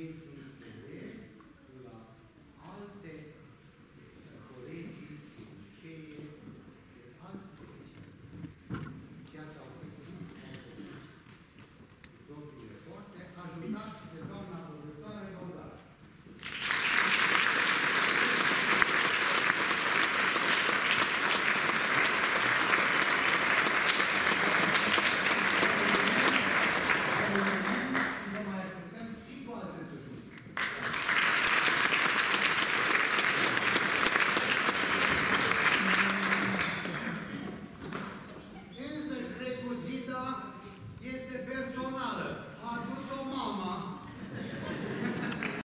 give